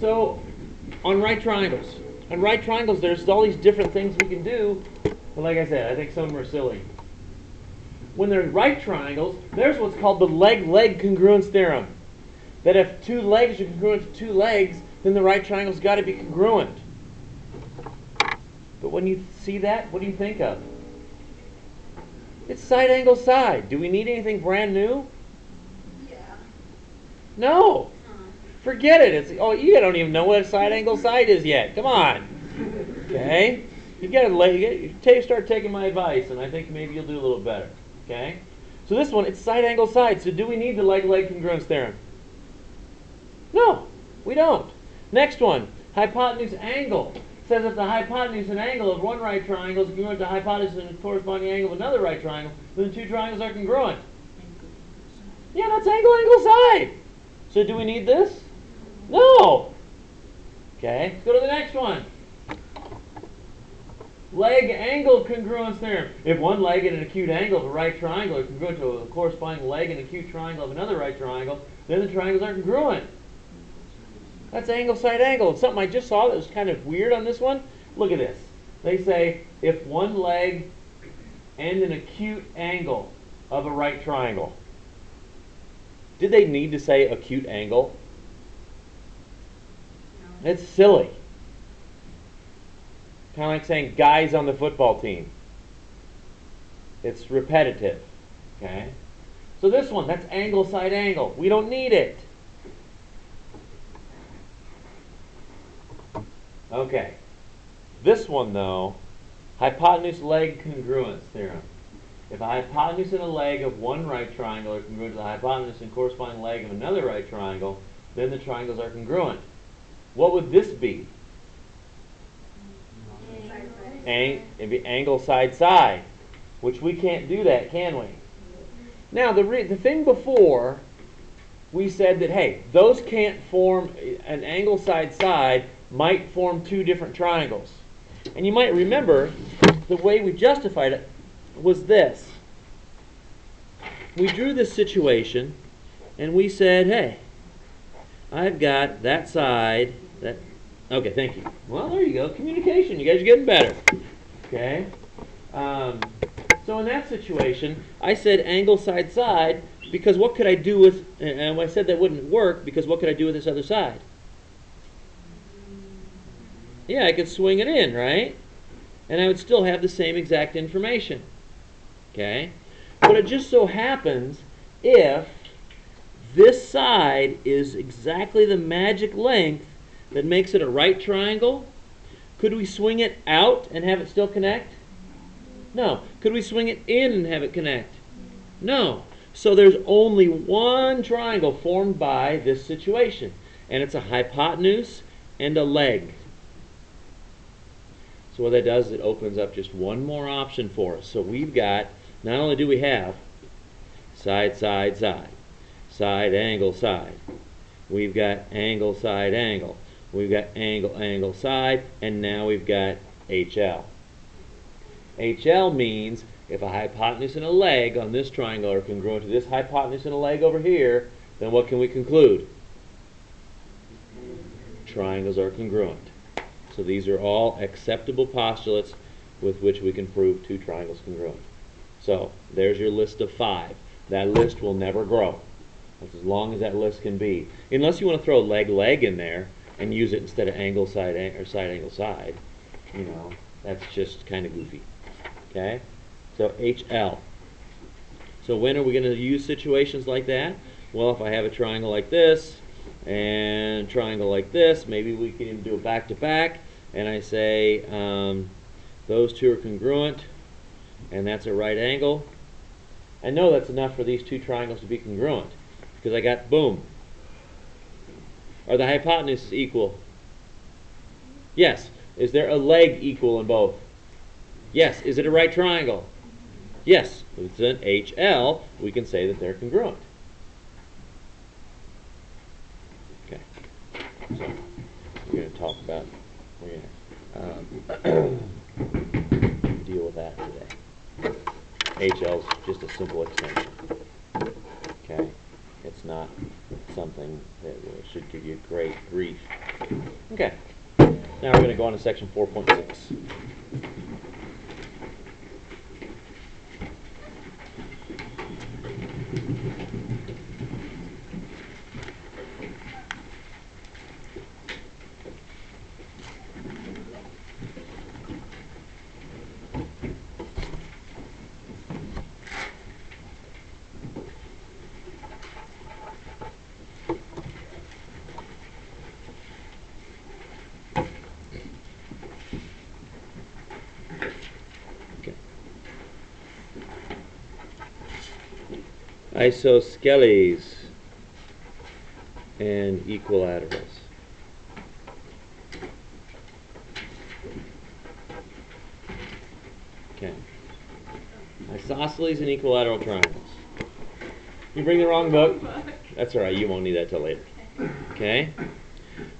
So, on right triangles, on right triangles, there's all these different things we can do. But like I said, I think some of them are silly. When they're right triangles, there's what's called the leg-leg congruence theorem. That if two legs are congruent to two legs, then the right triangle's got to be congruent. But when you see that, what do you think of? It's side angle side. Do we need anything brand new? Yeah. No. Forget it. It's oh, you don't even know what a side angle side is yet. Come on. Okay. You gotta let you gotta start taking my advice, and I think maybe you'll do a little better. Okay. So this one, it's side angle side. So do we need the leg-leg congruence theorem? No, we don't. Next one, hypotenuse angle. Says if the hypotenuse and angle of one right triangle is congruent to the hypotenuse and corresponding angle of another right triangle, then the two triangles are congruent. Yeah, that's angle, angle, side. So do we need this? No. Okay, let's go to the next one. Leg angle congruence theorem. If one leg at an acute angle of a right triangle are congruent to a corresponding leg and acute triangle of another right triangle, then the triangles are congruent. That's angle side angle. It's something I just saw that was kind of weird on this one. Look at this. They say if one leg and an acute angle of a right triangle. Did they need to say acute angle? It's silly. Kind of like saying guys on the football team. It's repetitive. Okay? So this one, that's angle side angle. We don't need it. Okay. This one, though, hypotenuse leg congruence theorem. If a hypotenuse and a leg of one right triangle are congruent to the hypotenuse and corresponding leg of another right triangle, then the triangles are congruent. What would this be? Ang- it'd be angle side side, which we can't do that, can we? Now, the, re- the thing before, we said that, hey, those can't form an angle side side might form two different triangles. And you might remember the way we justified it was this. We drew this situation and we said, hey, I've got that side, that, okay, thank you. Well, there you go, communication. You guys are getting better. Okay? Um, so in that situation, I said angle side side because what could I do with, and I said that wouldn't work because what could I do with this other side? Yeah, I could swing it in, right? And I would still have the same exact information. Okay? But it just so happens if this side is exactly the magic length that makes it a right triangle, could we swing it out and have it still connect? No. Could we swing it in and have it connect? No. So there's only one triangle formed by this situation, and it's a hypotenuse and a leg. So what that does is it opens up just one more option for us. So we've got, not only do we have side, side, side, side, angle, side, we've got angle, side, angle, we've got angle, angle, side, and now we've got HL. HL means if a hypotenuse and a leg on this triangle are congruent to this hypotenuse and a leg over here, then what can we conclude? Triangles are congruent. So these are all acceptable postulates with which we can prove two triangles congruent. So there's your list of five. That list will never grow. That's as long as that list can be. Unless you want to throw leg leg in there and use it instead of angle side or side angle side. You know, that's just kind of goofy. Okay? So HL. So when are we going to use situations like that? Well, if I have a triangle like this and triangle like this, maybe we can even do a back to back and I say um, those two are congruent and that's a right angle. I know that's enough for these two triangles to be congruent because I got boom. Are the hypotenuses equal? Yes. Is there a leg equal in both? Yes. Is it a right triangle? Yes. If it's an HL, we can say that they're congruent. Okay. So we're going to talk about we're going um, to deal with that today. HL is just a simple extension. Okay? It's not something that should give you great grief. Okay. Now we're going to go on to section 4.6. Isosceles and equilaterals. Okay. Isosceles and equilateral triangles. You bring the wrong book? That's all right. You won't need that till later. Okay.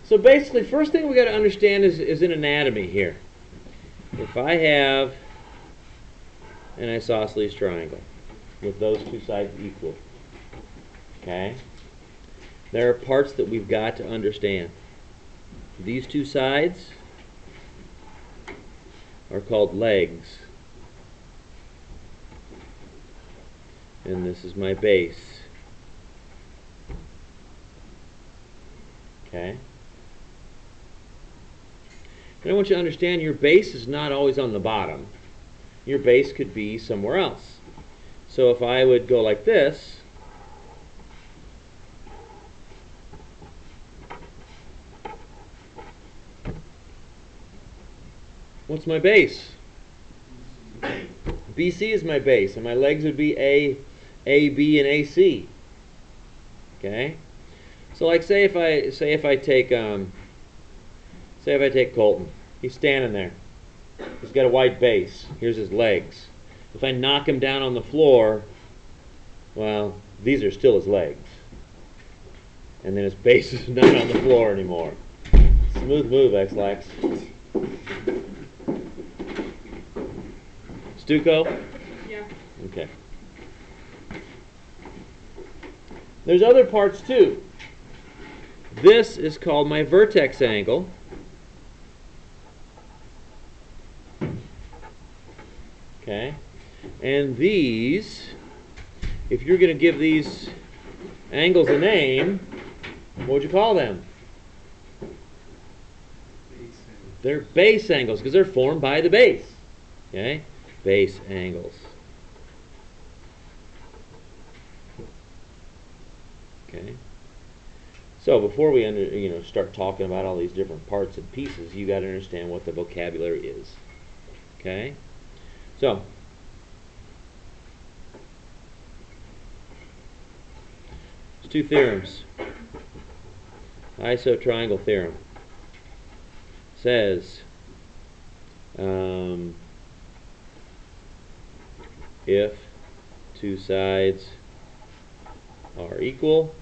So basically, first thing we got to understand is, is in anatomy here. If I have an isosceles triangle with those two sides equal, okay, there are parts that we've got to understand. These two sides are called legs. And this is my base. Okay? And I want you to understand your base is not always on the bottom. Your base could be somewhere else. So if I would go like this, what's my base? BC is my base, and my legs would be A, A, B, and AC. Okay? So like say if I say if I take um, say if I take Colton, he's standing there. He's got a white base. Here's his legs. If I knock him down on the floor, well, these are still his legs. And then his base is not on the floor anymore. Smooth move, X-Lax. Stuco? Yeah. Okay. There's other parts too. This is called my vertex angle. Okay. And these, if you're going to give these angles a name, what would you call them? They're base angles because they're formed by the base. Okay? Base angles. Okay? So before we under, you know start talking about all these different parts and pieces, you got to understand what the vocabulary is. Okay? So there's two theorems. Isotriangle theorem says um, if two sides are equal,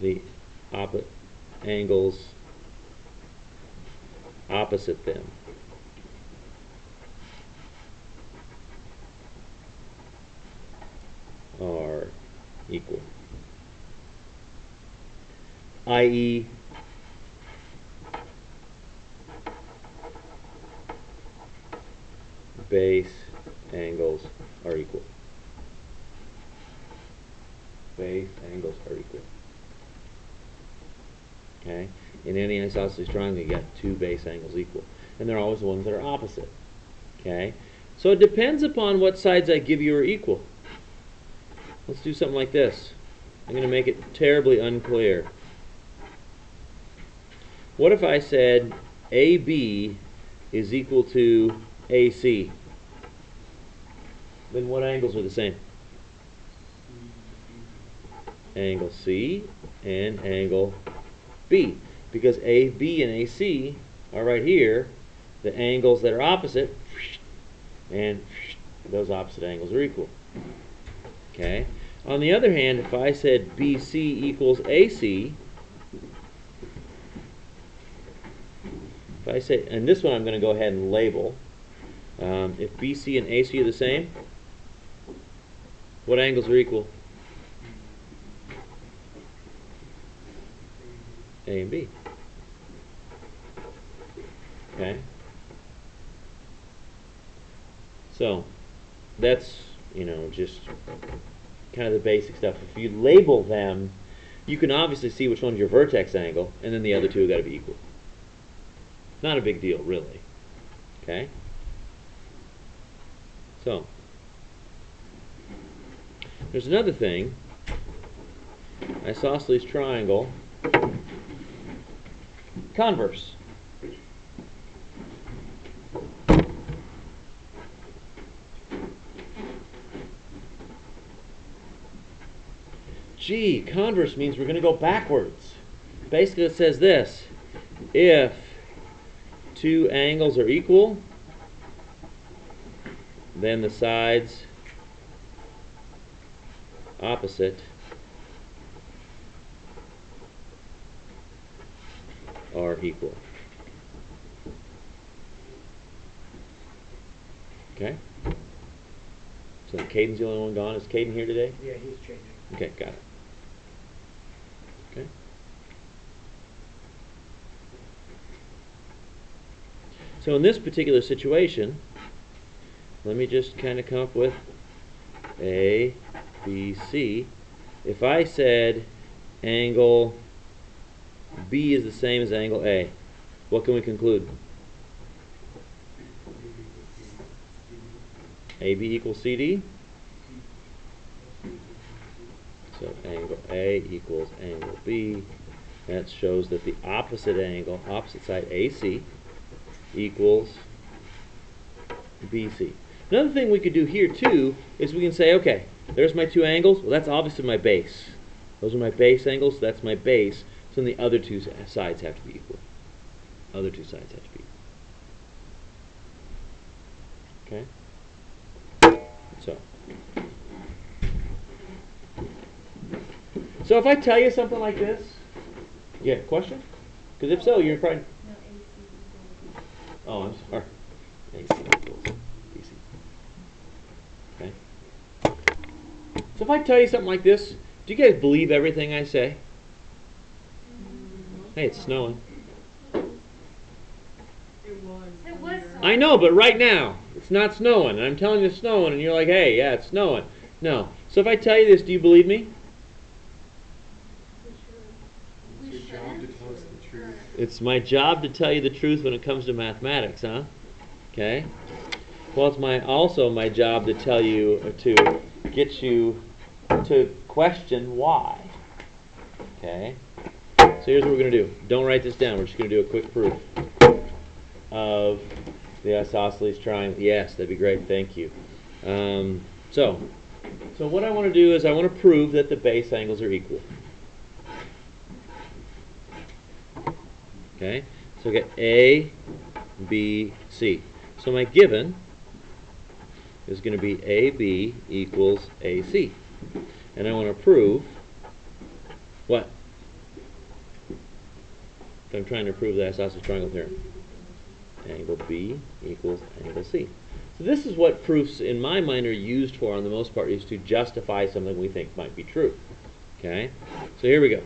the opposite angles opposite them are equal. i.e., base angles are equal. Base angles are equal. Okay? In any isosceles triangle, you got two base angles equal. And they're always the ones that are opposite. Okay? So it depends upon what sides I give you are equal. Let's do something like this. I'm going to make it terribly unclear. What if I said AB is equal to AC? Then what angles are the same? Angle C and angle B. Because AB and AC are right here, the angles that are opposite, and those opposite angles are equal. Okay? On the other hand, if I said BC equals AC, if I say, and this one I'm going to go ahead and label, um, if BC and AC are the same, what angles are equal? A and B. Okay? So, that's, you know, just kind of the basic stuff. If you label them, you can obviously see which one's your vertex angle, and then the other two have got to be equal. Not a big deal, really. Okay? So, there's another thing. Isosceles triangle. Converse. Gee, converse means we're going to go backwards. Basically, it says this. If two angles are equal, then the sides opposite are equal. Okay? So Caden's the only one gone. Is Caden here today? Yeah, he's changing. Okay, got it. Okay. So in this particular situation, let me just kind of come up with A, B, C. If I said angle B is the same as angle A, what can we conclude? AB equals CD? So angle A equals angle B. That shows that the opposite angle, opposite side AC, equals BC. Another thing we could do here too is we can say, okay, there's my two angles. Well, that's obviously my base. Those are my base angles. So that's my base. So then the other two sides have to be equal. Other two sides have to be equal. Okay? So. So if I tell you something like this, yeah, question? Because if so, you're probably. Oh, I'm sorry. AC equals BC. Okay. So if I tell you something like this, do you guys believe everything I say? Hey, it's snowing. It was. It was I know, but right now it's not snowing. And I'm telling you it's snowing, and you're like, "Hey, yeah, it's snowing." No. So if I tell you this, do you believe me? We It's your job to shouldn't. tell us the truth. It's my job to tell you the truth when it comes to mathematics, huh? Okay. Well, it's my also my job to tell you to get you to question why. Okay. So here's what we're gonna do. Don't write this down. We're just gonna do a quick proof of the isosceles triangle. Yes, that'd be great. Thank you. Um, so, so what I want to do is I want to prove that the base angles are equal. Okay, so I get A, B, C. So my given is going to be AB equals AC. And I want to prove what? I'm trying to prove the isosceles triangle theorem. Angle B equals angle C. So this is what proofs in my mind are used for on the most part is to justify something we think might be true. Okay? So here we go.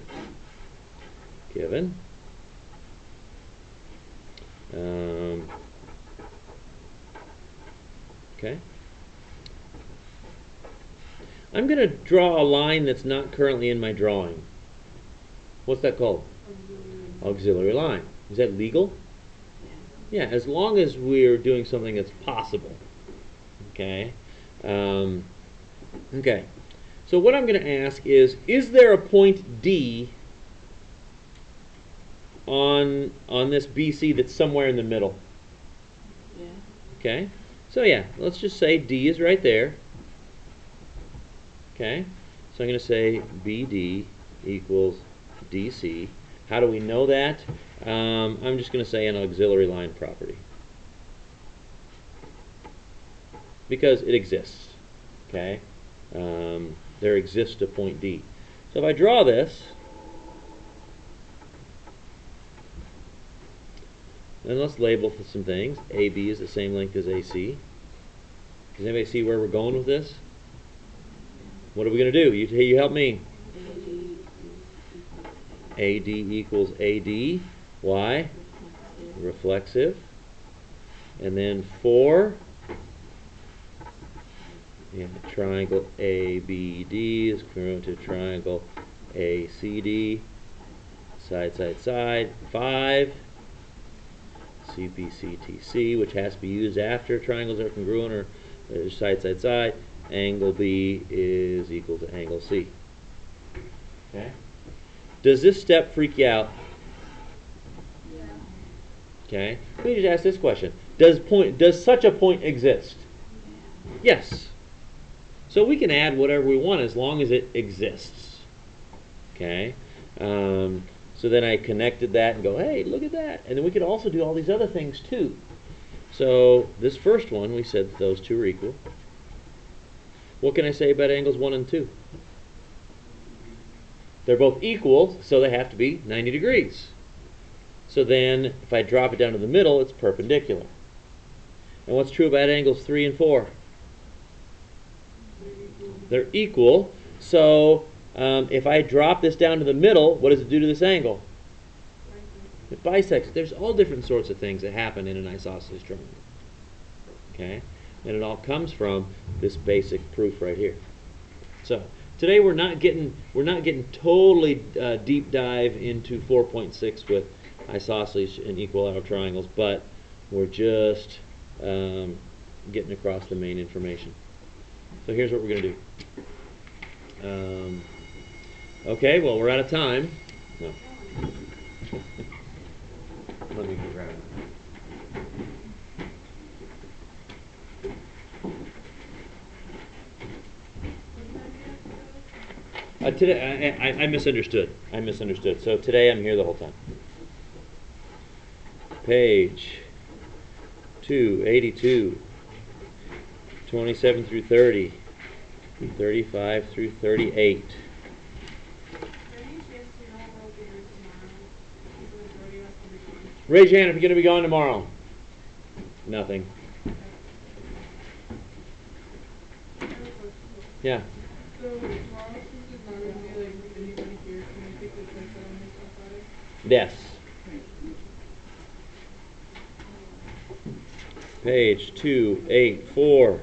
Given um, okay. I'm going to draw a line that's not currently in my drawing. What's that called? Auxiliary line. Is that legal? Yeah, as long as we're doing something that's possible. Okay. Um, okay. So what I'm going to ask is, is there a point D on on this BC that's somewhere in the middle? Yeah. Okay. So yeah, let's just say D is right there. Okay. So I'm going to say BD equals DC. How do we know that? Um, I'm just going to say an auxiliary line property. Because it exists. Okay. Um, there exists a point D. So if I draw this, then let's label for some things. AB is the same length as AC. Does anybody see where we're going with this? What are we going to do? You, you help me. AD equals AD. Why? Reflexive. And then 4. And triangle ABD is congruent to triangle ACD. Side, side, side. 5. CPCTC, which has to be used after triangles are congruent or uh, side, side, side. Angle B is equal to angle C. Okay? Does this step freak you out? Yeah. Okay? Let me just ask this question. Does point does such a point exist? Yes. So we can add whatever we want as long as it exists. Okay? Um, so then I connected that and go, hey, look at that. And then we could also do all these other things too. So this first one, we said that those two are equal. What can I say about angles 1 and 2? They're both equal, so they have to be 90 degrees. So then, if I drop it down to the middle, it's perpendicular. And what's true about angles 3 and 4? They're equal. So um, if I drop this down to the middle, what does it do to this angle? It bisects. There's all different sorts of things that happen in an isosceles triangle. Okay? And it all comes from this basic proof right here. So today we're not getting we're not getting totally uh, deep dive into 4.6 with isosceles and equilateral triangles, but we're just um, getting across the main information. So here's what we're going to do. Um, okay, well we're out of time. No. Let me grab it. Uh, today, I, I, I misunderstood. I misunderstood. So today I'm here the whole time. Page 282, 27 through 30, 35 through 38. Are you sure you know what we'll be doing tomorrow? Because the majority of us will be gone. Raise your hand if you're going to be gone tomorrow. Nothing. Yeah. Yes. Page two, eight, four,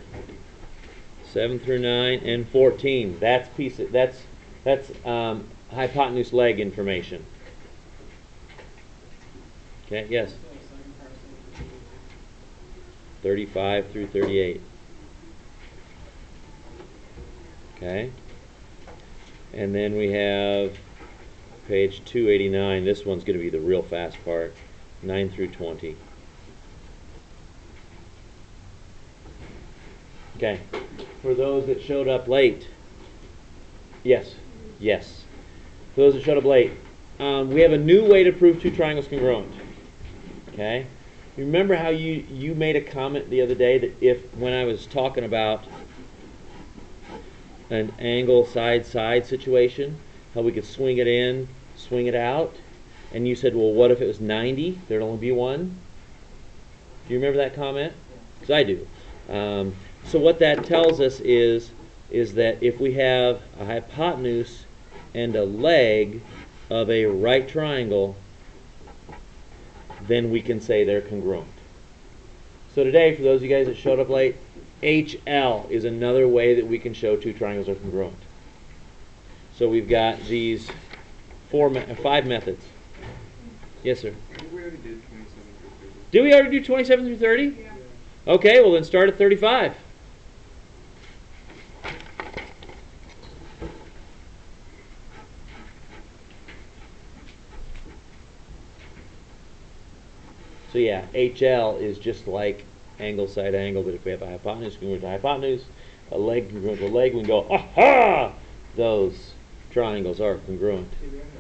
seven through nine, and fourteen. That's piece. Of, that's that's um, hypotenuse leg information. Okay. Yes. Thirty-five through thirty-eight. Okay. And then we have page 289. This one's going to be the real fast part. 9 through 20. Okay. For those that showed up late. Yes. Yes. For those that showed up late. Um, we have a new way to prove two triangles congruent. Okay. Remember how you, you made a comment the other day that if when I was talking about an angle side side situation, how we could swing it in, swing it out, and you said, well, what if it was 90? There'd only be one. Do you remember that comment? Because I do. Um, so what that tells us is is that if we have a hypotenuse and a leg of a right triangle, then we can say they're congruent. So today, for those of you guys that showed up late, HL is another way that we can show two triangles are congruent. So we've got these four, me- uh, five methods. Yes, sir. We already did 27 through 30. Did we already do 27 through 30? Yeah. Okay, well then start at 35. So yeah, HL is just like angle side angle, but if we have a hypotenuse congruent to hypotenuse, a leg congruent to leg, we can go, aha! Those triangles are congruent. Hey, we haven't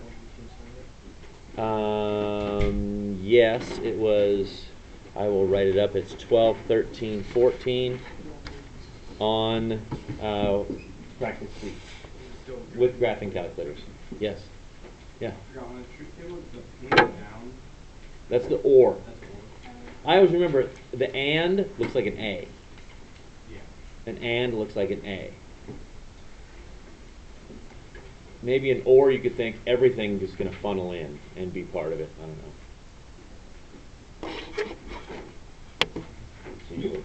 all been Um, yes, it was, I will write it up, it's 12, 13, 14 on uh, practice sheet with graphing calculators. Yes. Yeah. That's the or. I always remember the and looks like an A. Yeah. An and looks like an A. Maybe an or you could think everything is going to funnel in and be part of it. I don't know. So you go